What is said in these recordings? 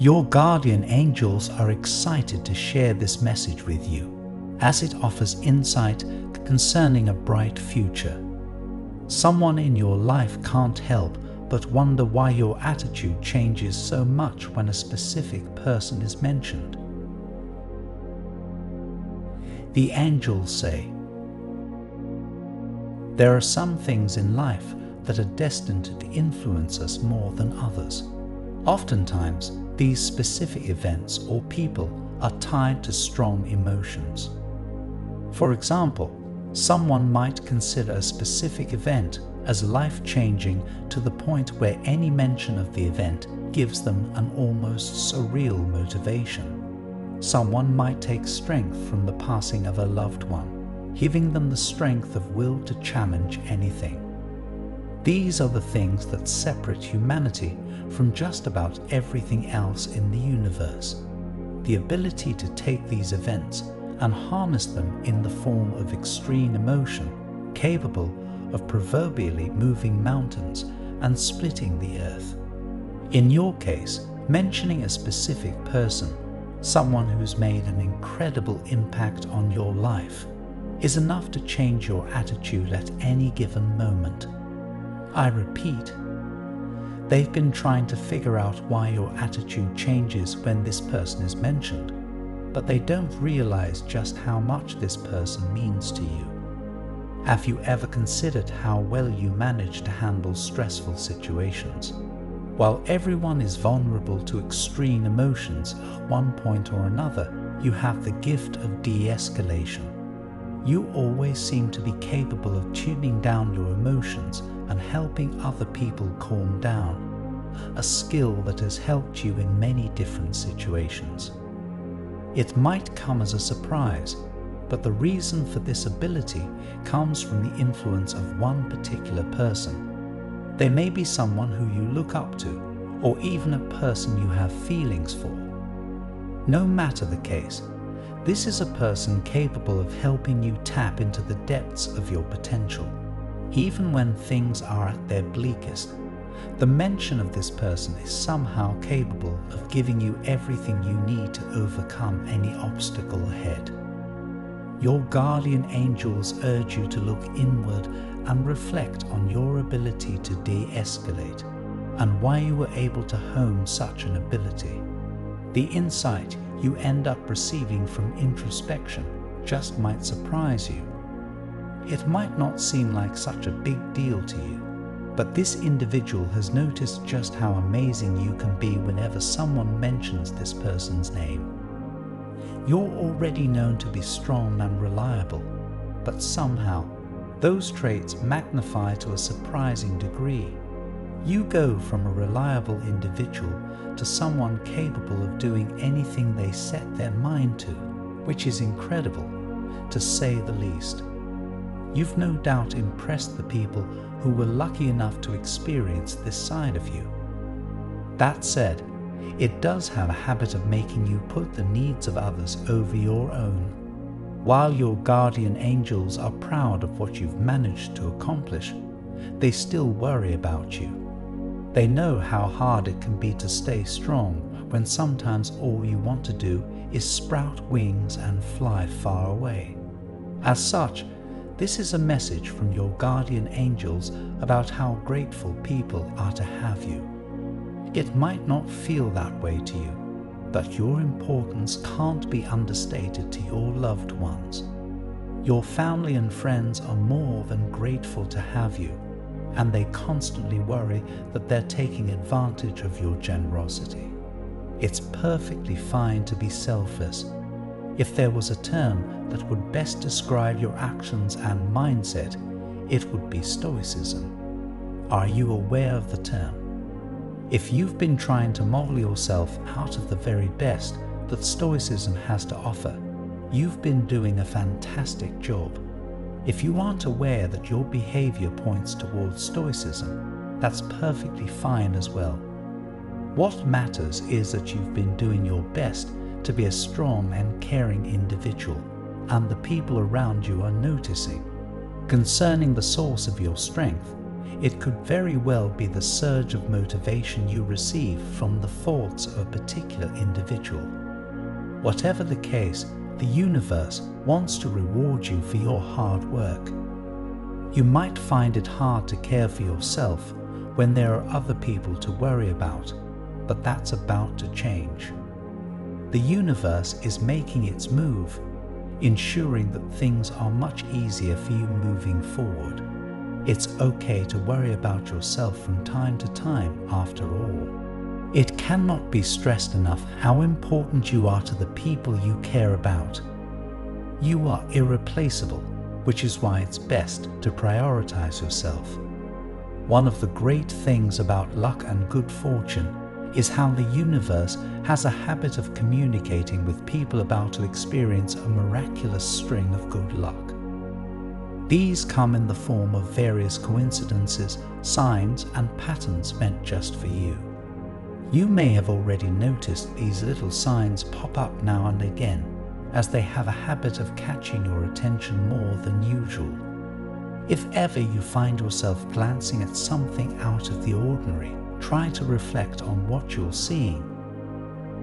Your guardian angels are excited to share this message with you as it offers insight concerning a bright future. Someone in your life can't help but wonder why your attitude changes so much when a specific person is mentioned. The angels say, There are some things in life that are destined to influence us more than others. Oftentimes, these specific events or people are tied to strong emotions. For example, someone might consider a specific event as life changing to the point where any mention of the event gives them an almost surreal motivation. Someone might take strength from the passing of a loved one, giving them the strength of will to challenge anything. These are the things that separate humanity from just about everything else in the universe. The ability to take these events and harness them in the form of extreme emotion, capable of proverbially moving mountains and splitting the earth. In your case, mentioning a specific person, someone who's made an incredible impact on your life, is enough to change your attitude at any given moment. I repeat, they've been trying to figure out why your attitude changes when this person is mentioned but they don't realize just how much this person means to you. Have you ever considered how well you manage to handle stressful situations? While everyone is vulnerable to extreme emotions at one point or another, you have the gift of de-escalation. You always seem to be capable of tuning down your emotions and helping other people calm down, a skill that has helped you in many different situations. It might come as a surprise, but the reason for this ability comes from the influence of one particular person. They may be someone who you look up to, or even a person you have feelings for. No matter the case, this is a person capable of helping you tap into the depths of your potential, even when things are at their bleakest the mention of this person is somehow capable of giving you everything you need to overcome any obstacle ahead. Your guardian angels urge you to look inward and reflect on your ability to de escalate and why you were able to hone such an ability. The insight you end up receiving from introspection just might surprise you. It might not seem like such a big deal to you, but this individual has noticed just how amazing you can be whenever someone mentions this person's name. You're already known to be strong and reliable, but somehow those traits magnify to a surprising degree. You go from a reliable individual to someone capable of doing anything they set their mind to, which is incredible, to say the least. You've no doubt impressed the people who were lucky enough to experience this side of you. That said, it does have a habit of making you put the needs of others over your own. While your guardian angels are proud of what you've managed to accomplish, they still worry about you. They know how hard it can be to stay strong when sometimes all you want to do is sprout wings and fly far away. As such, this is a message from your guardian angels about how grateful people are to have you. It might not feel that way to you, but your importance can't be understated to your loved ones. Your family and friends are more than grateful to have you, and they constantly worry that they're taking advantage of your generosity. It's perfectly fine to be selfless if there was a term that would best describe your actions and mindset, it would be Stoicism. Are you aware of the term? If you've been trying to model yourself out of the very best that Stoicism has to offer, you've been doing a fantastic job. If you aren't aware that your behavior points towards Stoicism, that's perfectly fine as well. What matters is that you've been doing your best to be a strong and caring individual, and the people around you are noticing. Concerning the source of your strength, it could very well be the surge of motivation you receive from the thoughts of a particular individual. Whatever the case, the universe wants to reward you for your hard work. You might find it hard to care for yourself when there are other people to worry about, but that's about to change. The universe is making its move, ensuring that things are much easier for you moving forward. It's okay to worry about yourself from time to time, after all. It cannot be stressed enough how important you are to the people you care about. You are irreplaceable, which is why it's best to prioritize yourself. One of the great things about luck and good fortune is how the universe has a habit of communicating with people about to experience a miraculous string of good luck. These come in the form of various coincidences, signs, and patterns meant just for you. You may have already noticed these little signs pop up now and again, as they have a habit of catching your attention more than usual. If ever you find yourself glancing at something out of the ordinary, try to reflect on what you're seeing.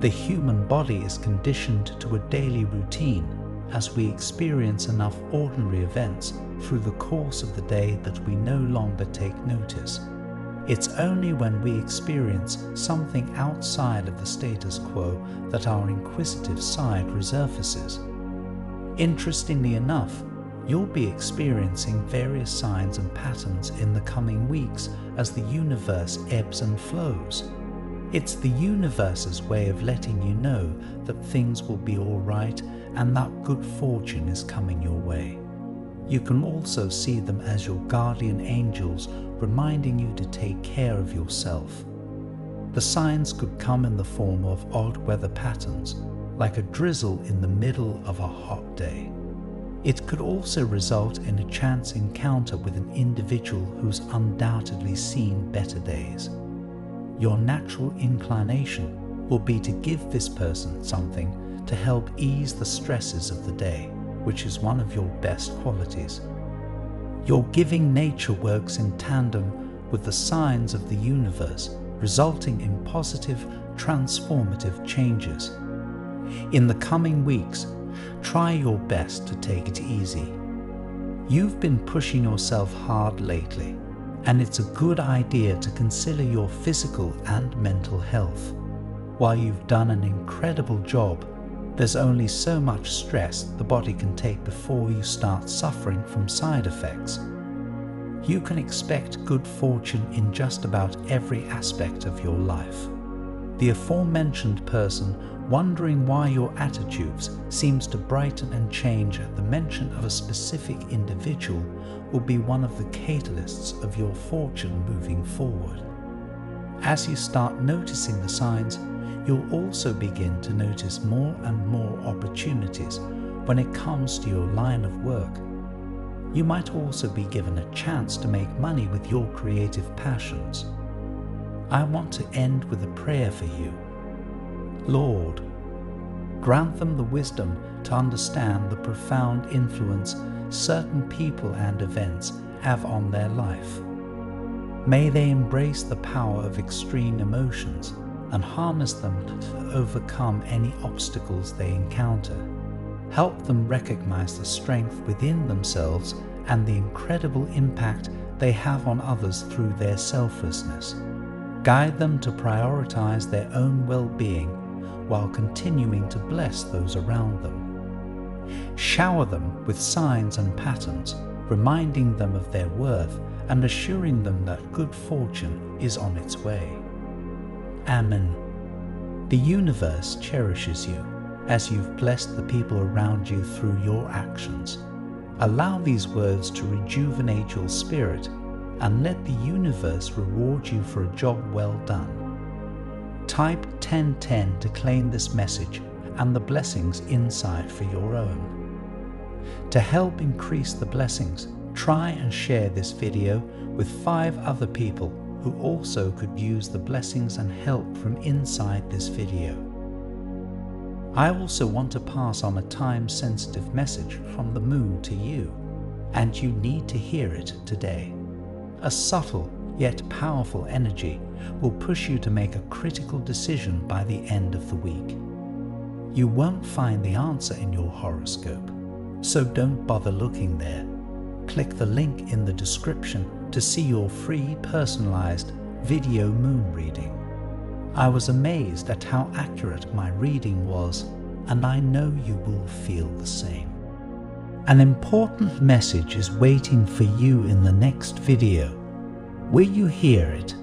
The human body is conditioned to a daily routine as we experience enough ordinary events through the course of the day that we no longer take notice. It's only when we experience something outside of the status quo that our inquisitive side resurfaces. Interestingly enough, you'll be experiencing various signs and patterns in the coming weeks as the universe ebbs and flows. It's the universe's way of letting you know that things will be alright and that good fortune is coming your way. You can also see them as your guardian angels reminding you to take care of yourself. The signs could come in the form of odd weather patterns, like a drizzle in the middle of a hot day. It could also result in a chance encounter with an individual who's undoubtedly seen better days. Your natural inclination will be to give this person something to help ease the stresses of the day which is one of your best qualities. Your giving nature works in tandem with the signs of the universe, resulting in positive, transformative changes. In the coming weeks, try your best to take it easy. You've been pushing yourself hard lately, and it's a good idea to consider your physical and mental health. While you've done an incredible job there's only so much stress the body can take before you start suffering from side effects. You can expect good fortune in just about every aspect of your life. The aforementioned person wondering why your attitudes seems to brighten and change at the mention of a specific individual will be one of the catalysts of your fortune moving forward. As you start noticing the signs, you'll also begin to notice more and more opportunities when it comes to your line of work. You might also be given a chance to make money with your creative passions. I want to end with a prayer for you. Lord, grant them the wisdom to understand the profound influence certain people and events have on their life. May they embrace the power of extreme emotions and harness them to overcome any obstacles they encounter. Help them recognize the strength within themselves and the incredible impact they have on others through their selflessness. Guide them to prioritize their own well being while continuing to bless those around them. Shower them with signs and patterns, reminding them of their worth and assuring them that good fortune is on its way. Amen. The universe cherishes you as you've blessed the people around you through your actions. Allow these words to rejuvenate your spirit and let the universe reward you for a job well done. Type 1010 to claim this message and the blessings inside for your own. To help increase the blessings, try and share this video with five other people who also could use the blessings and help from inside this video. I also want to pass on a time-sensitive message from the moon to you, and you need to hear it today. A subtle yet powerful energy will push you to make a critical decision by the end of the week. You won't find the answer in your horoscope, so don't bother looking there. Click the link in the description to see your free personalized video moon reading. I was amazed at how accurate my reading was, and I know you will feel the same. An important message is waiting for you in the next video. Will you hear it?